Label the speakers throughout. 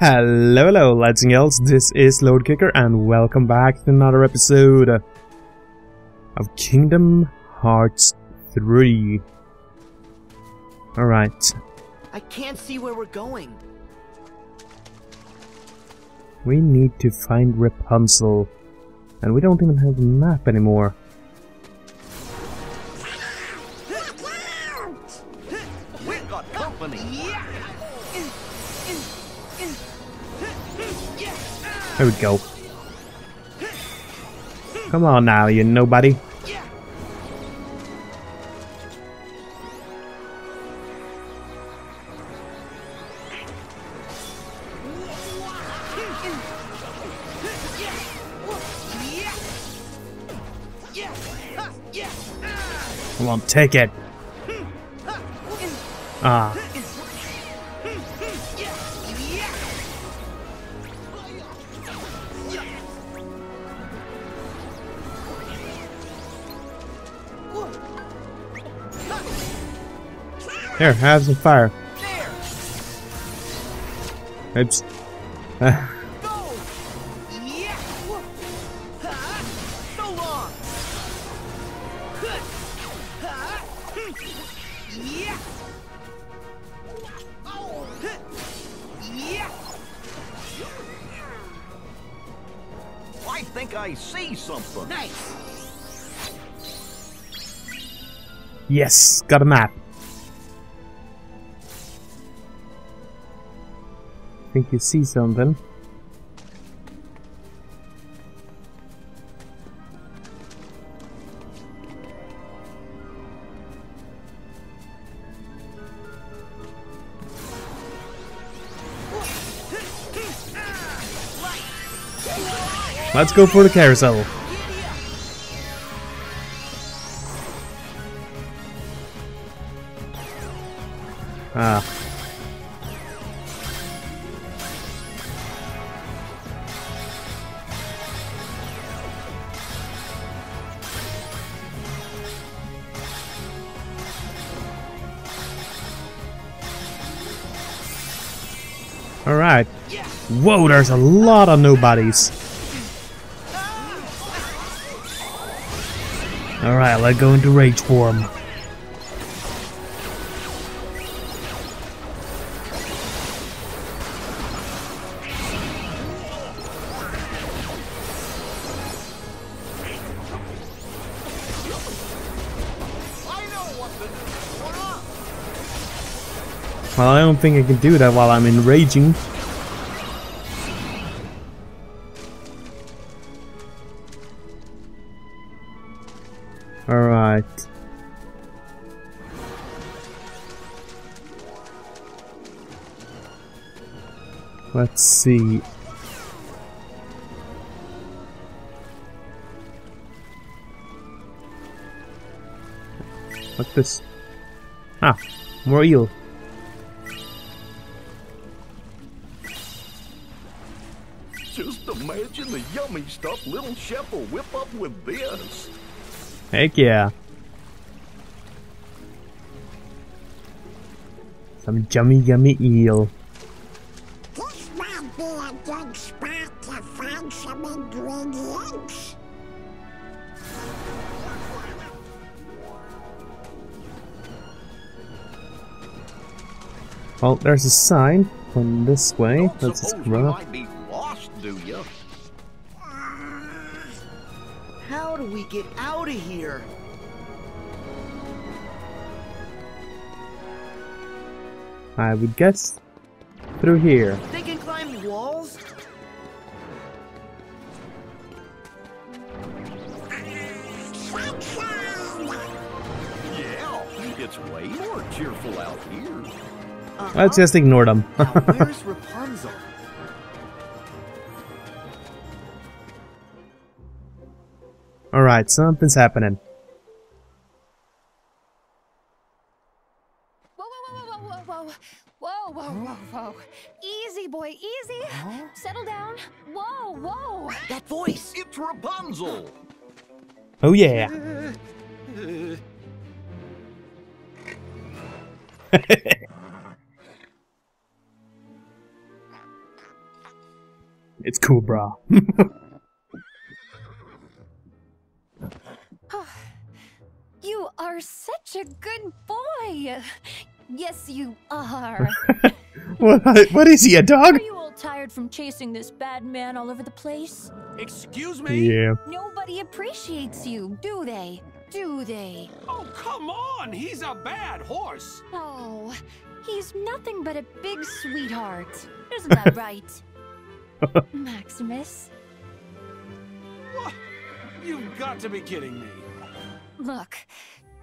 Speaker 1: Hello, hello, lads and girls. This is Lord Kicker, and welcome back to another episode of Kingdom Hearts 3. Alright,
Speaker 2: I can't see where we're going.
Speaker 1: we need to find Rapunzel. And we don't even have a map anymore. There we go. Come on now, you nobody. Come on, take it. Ah, Here, have some fire.
Speaker 2: It's...
Speaker 3: I think I see something.
Speaker 2: Nice.
Speaker 1: Yes, got a map. Think you see something? Let's go for the carousel. Alright. Whoa, there's a lot of nobodies. Alright, let's go into rage form. Well, I don't think I can do that while I'm enraging. Alright. Let's see. What's this? Ah, more eel.
Speaker 3: Yummy stuff little chef will whip up with this.
Speaker 1: Heck yeah. Some yummy yummy eel.
Speaker 4: This might be a good spot to find some ingredients.
Speaker 1: Well, there's a sign from this way. Let's just
Speaker 3: suppose we
Speaker 1: run up.
Speaker 2: Of here?
Speaker 1: I would guess through here.
Speaker 2: They can climb walls?
Speaker 3: Yeah, it's way more cheerful out here.
Speaker 2: Uh-huh.
Speaker 1: Let's just ignore them. Alright, something's happening.
Speaker 5: Whoa, whoa, whoa, whoa, whoa, whoa, whoa, whoa, whoa, whoa. Easy, boy, easy. Settle down. Whoa, whoa.
Speaker 2: That voice.
Speaker 3: It's Rapunzel.
Speaker 1: Oh yeah. It's cool, bra.
Speaker 5: You are such a good boy. Yes, you are.
Speaker 1: what, what is he, a dog?
Speaker 5: Are you all tired from chasing this bad man all over the place?
Speaker 3: Excuse me?
Speaker 1: Yeah.
Speaker 5: Nobody appreciates you, do they? Do they?
Speaker 6: Oh, come on! He's a bad horse!
Speaker 5: Oh, he's nothing but a big sweetheart. Isn't that right? Maximus,
Speaker 6: What? You've got to be kidding me.
Speaker 5: Look,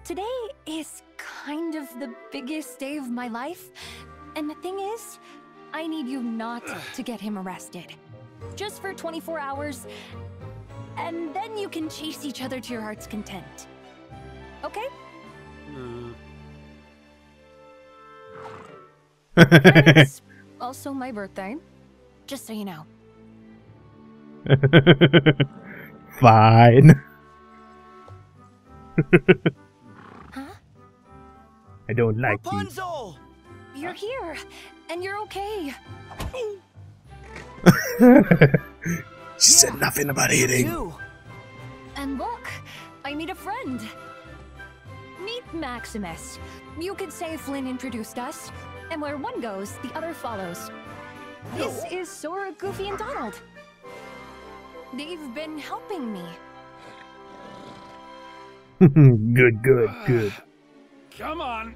Speaker 5: today is kind of the biggest day of my life. And the thing is, I need you not to get him arrested. Just for 24 hours, and then you can chase each other to your heart's content. Okay?
Speaker 6: Hmm.
Speaker 5: It's also my birthday. Just so you know.
Speaker 1: Fine.
Speaker 5: Huh?
Speaker 1: I don't like you.
Speaker 2: Rapunzel!
Speaker 5: You're here, and you're okay.
Speaker 1: She said nothing about eating.
Speaker 2: You!
Speaker 5: And look, I meet a friend. Meet Maximus. You could say Flynn introduced us, and where one goes, the other follows. This is Sora, Goofy, and Donald. They've been helping me.
Speaker 1: good, good, good.
Speaker 6: come on.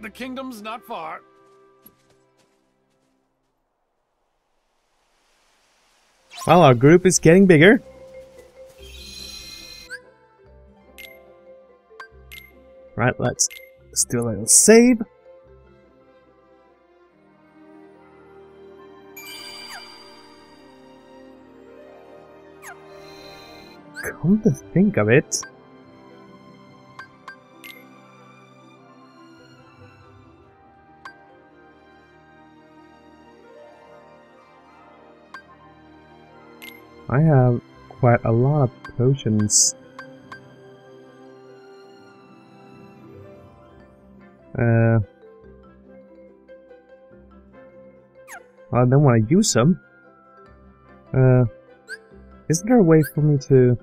Speaker 6: The kingdom's not far.
Speaker 1: Well, our group is getting bigger. Right, let's, let's do a little save. Come to think of it, I have quite a lot of potions. Uh, I don't want to use them. Uh, isn't there a way for me to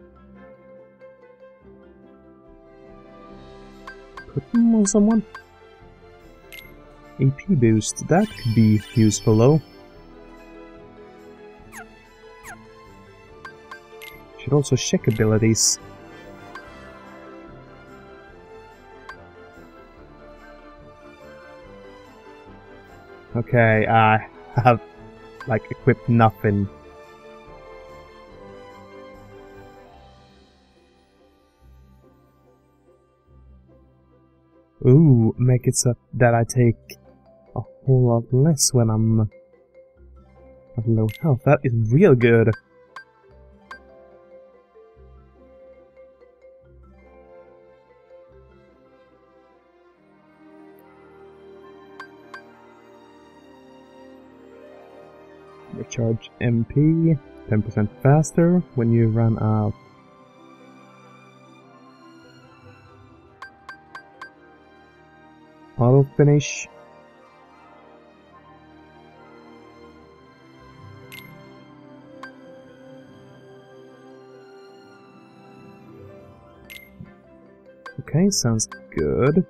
Speaker 1: put them on someone? AP boost, that could be useful though. Also check abilities. Okay, I have like equipped nothing. Ooh, make it so that I take a whole lot less when I'm at low health. That is real good. Recharge MP 10% faster when you run out. Auto finish. Okay, sounds good.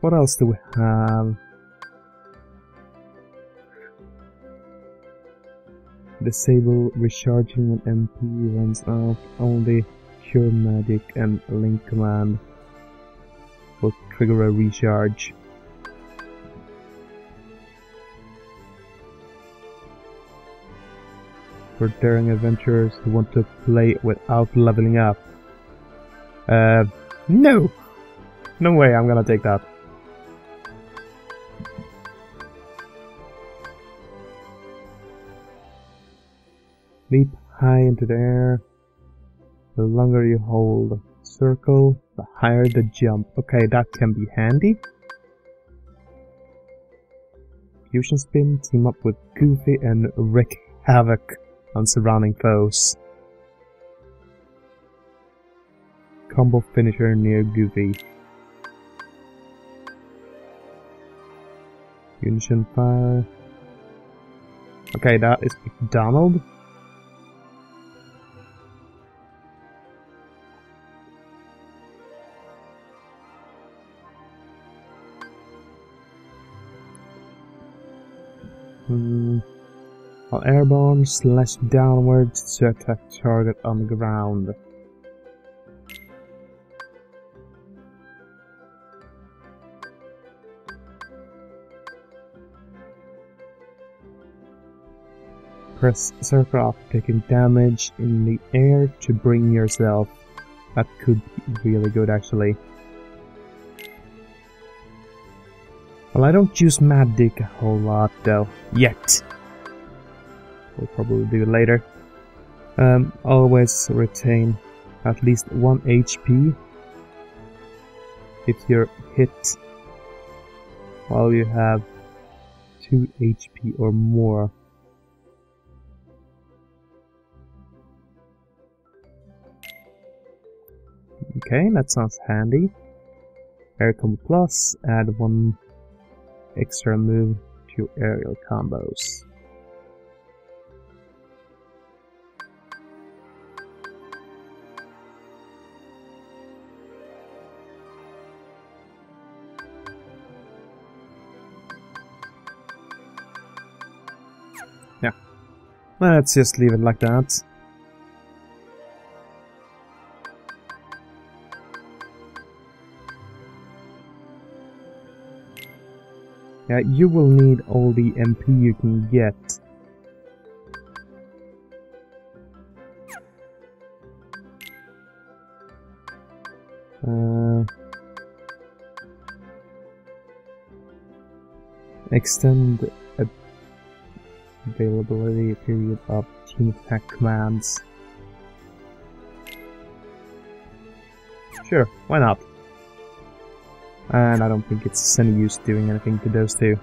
Speaker 1: What else do we have? Disable recharging when MP runs out. Only Cure Magic and Link Command will trigger a recharge. For daring adventurers who want to play without leveling up. Uh, no! No way I'm gonna take that. Leap high into the air. The longer you hold circle, the higher the jump. Okay, that can be handy. Fusion Spin, team up with Goofy and wreak havoc on surrounding foes. Combo finisher near Goofy. Unison Fire. Okay, that is McDonald. Airborne, slash downwards to attack target on the ground. Press circle after taking damage in the air to bring yourself. That could be really good actually. Well, I don't use Mad Dick a whole lot though. Yet. We'll probably do later. Um, always retain at least 1 HP if you're hit while you have 2 HP or more. Okay, that sounds handy. Air Combo Plus, add one extra move to aerial combos. Let's just leave it like that. Yeah, you will need all the MP you can get. Uh, extend availability period of team attack commands. Sure, why not? And I don't think it's any use doing anything to those two.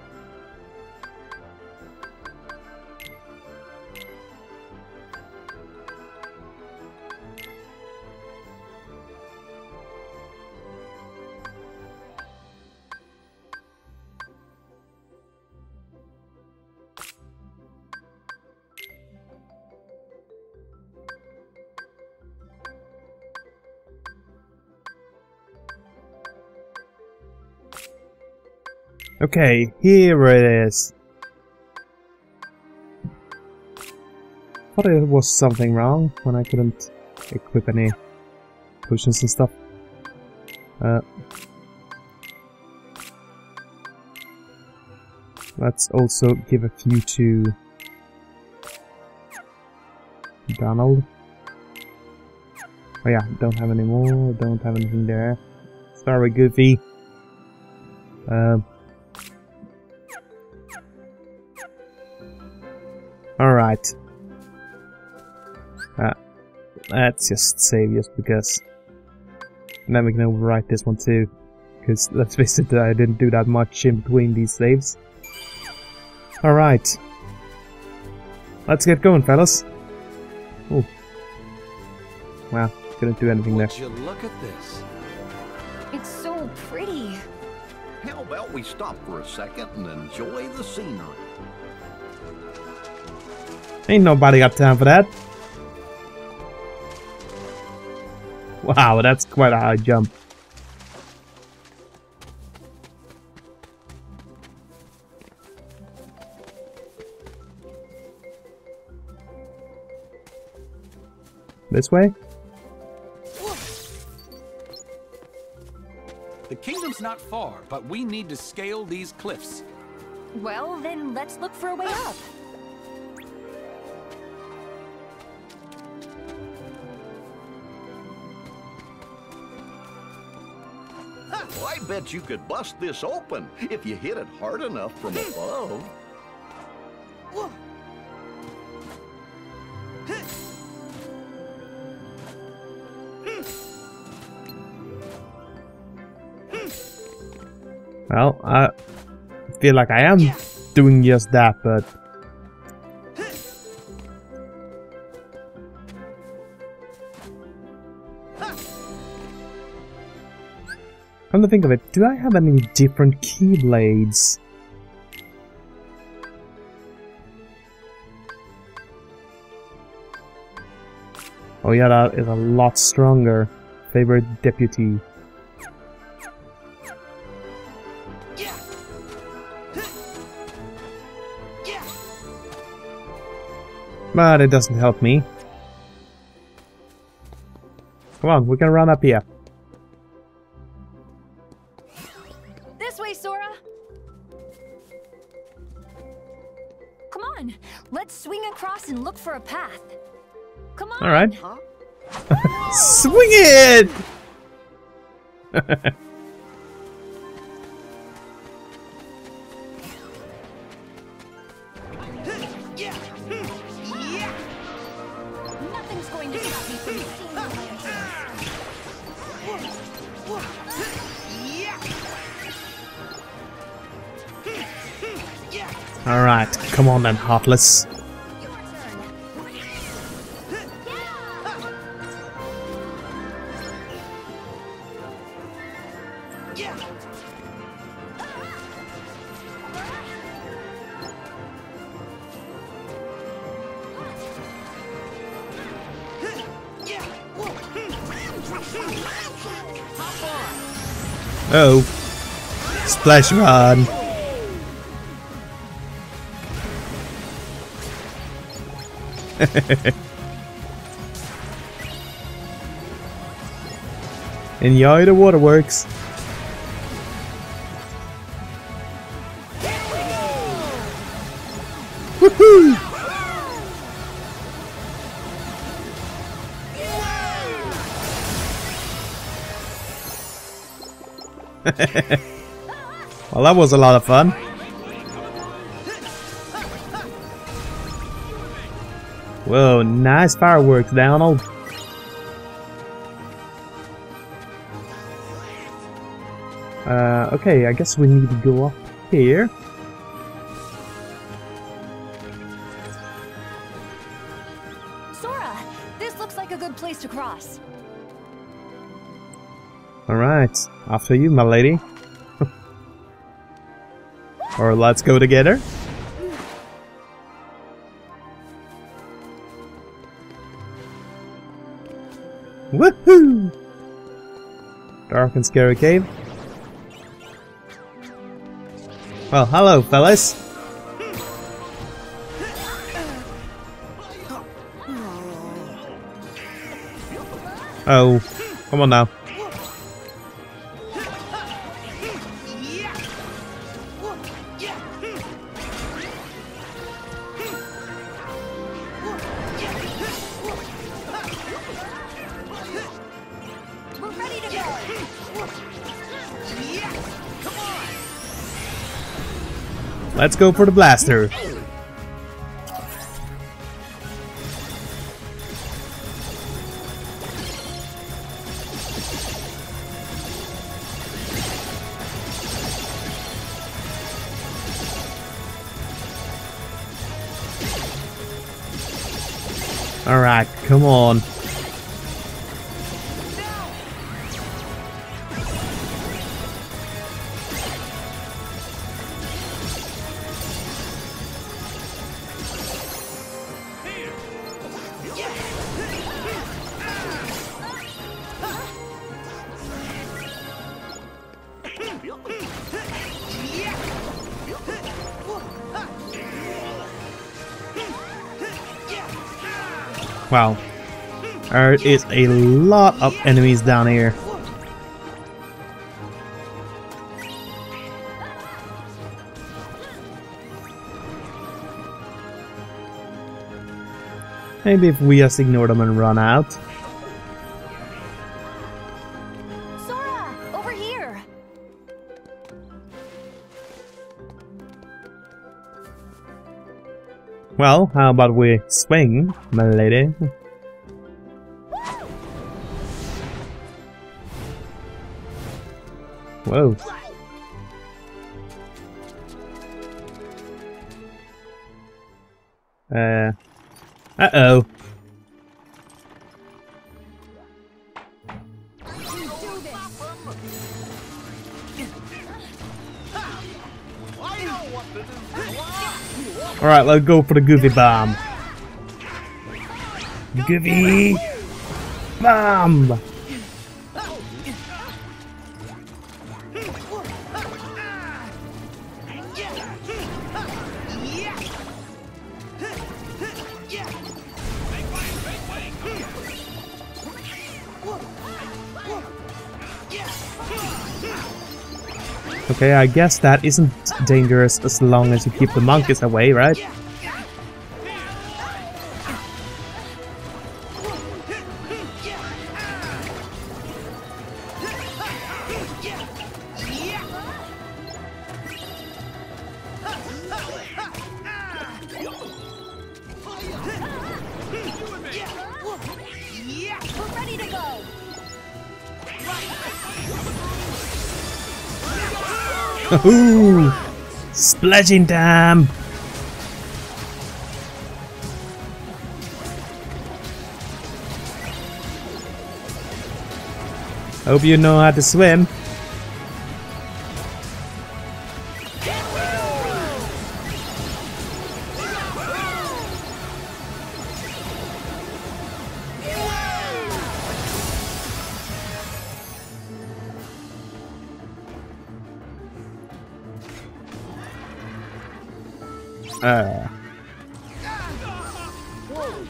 Speaker 1: Okay, here it is. Thought there was something wrong when I couldn't equip any potions and stuff. Uh, let's also give a few to Donald. Oh yeah, don't have any more, don't have anything there. Sorry, Goofy. Um, Alright. Uh, let's just save just because. And then we can overwrite this one too. Because let's face it, I didn't do that much in between these saves. Alright. Let's get going, fellas. Oh. Wow, couldn't do anything there.
Speaker 6: Would you look at this?
Speaker 5: It's so pretty.
Speaker 3: How about we stop for a second and enjoy the scenery?
Speaker 1: Ain't nobody got time for that. Wow, that's quite a high jump. This way?
Speaker 6: The kingdom's not far, but we need to scale these cliffs.
Speaker 5: Well, then let's look for a way up.
Speaker 3: Bet you could bust this open if you hit it hard enough from above.
Speaker 1: Well, I feel like I am doing just that, but... Come to think of it, do I have any different keyblades? Oh yeah, that is a lot stronger. Favorite deputy. But it doesn't help me. Come on, we can run up here.
Speaker 5: seeing my answers.
Speaker 1: Alright, come on then, Heartless. Oh. Splash run. Enjoy the waterworks. Woohoo! well, that was a lot of fun. Whoa, nice fireworks, Donald. Uh, okay, I guess we need to go up here. Alright, after you, my lady. or let's go together. Woohoo! Dark and scary cave. Well, hello, fellas. Oh, come on now. Let's go for the blaster. Alright, come on. Wow. There is a lot of enemies down here. Maybe if we just ignore them and run out. Well, how about we swing, my lady? Whoa. Uh. Uh oh. Alright, let's go for the Goofy Bomb. Goofy! Bomb! Okay, I guess that isn't dangerous as long as you keep the monkeys away, right? Ooh! Splashing time! Hope you know how to swim.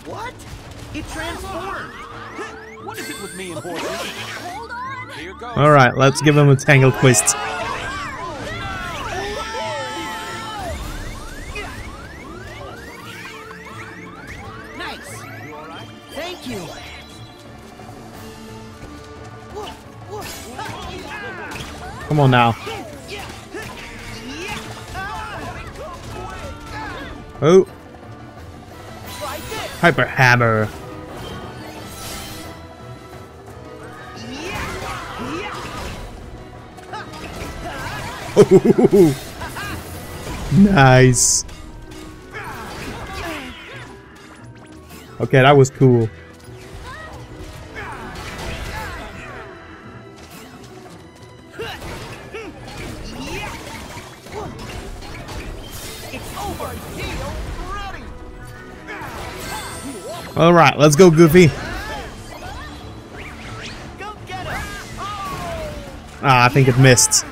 Speaker 2: What? It transformed.
Speaker 6: What is it with me and horses?
Speaker 5: Hold on.
Speaker 6: Here goes.
Speaker 1: Alright, let's give him a tangle twist.
Speaker 2: Nice. Thank you.
Speaker 1: Come on now. Oh. Hyper Hammer. nice. Okay, that was cool. Alright, let's go, Goofy. Ah, I think it missed.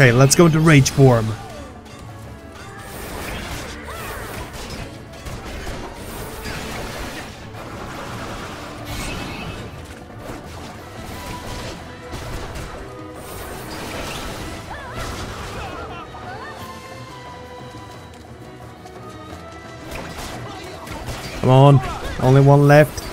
Speaker 1: Okay, let's go into rage form. Come on, only one left.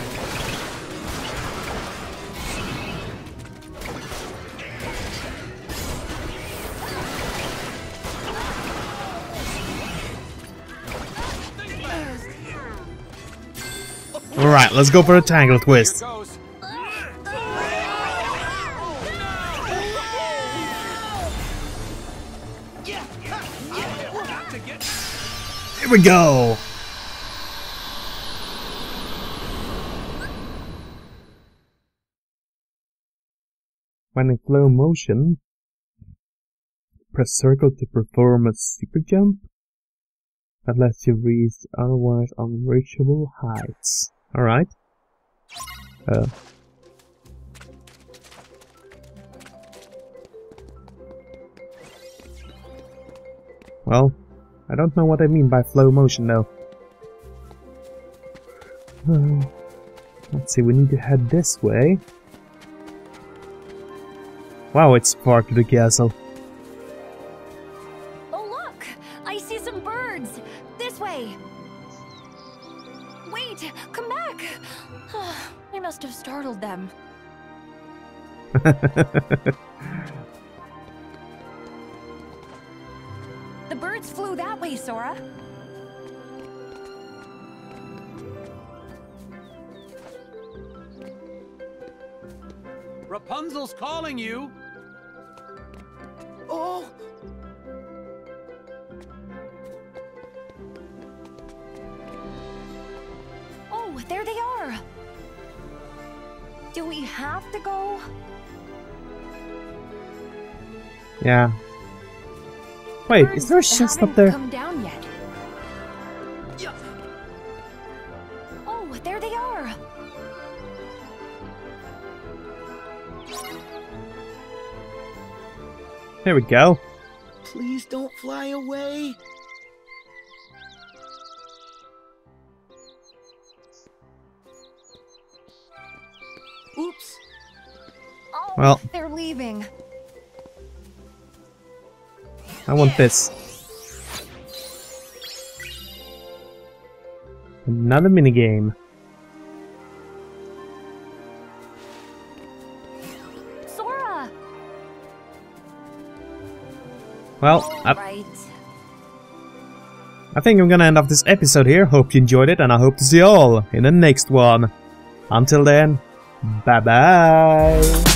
Speaker 1: Alright, let's go for a tangle twist. Here we go! When in slow motion, press circle to perform a super jump that lets you reach otherwise unreachable heights. Alright. Uh. Well, I don't know what I mean by flow motion though. Uh, let's see, we need to head this way. Wow, it's far to the castle.
Speaker 5: the birds flew that way, Sora.
Speaker 6: Rapunzel's calling you.
Speaker 2: Oh!
Speaker 5: Oh, there they are! Do we have to go?
Speaker 1: Yeah. Wait, is there a chest
Speaker 5: haven't
Speaker 1: up there?
Speaker 5: Come down yet. Oh, there they are.
Speaker 1: There we go.
Speaker 2: Please don't fly away. Oops.
Speaker 5: Oh,
Speaker 1: Well.
Speaker 5: they're leaving.
Speaker 1: I want this. Another minigame.
Speaker 5: Sora.
Speaker 1: Well, I,
Speaker 5: Right.
Speaker 1: I think I'm gonna end off this episode here. Hope you enjoyed it, and I hope to see you all in the next one. Until then, bye bye.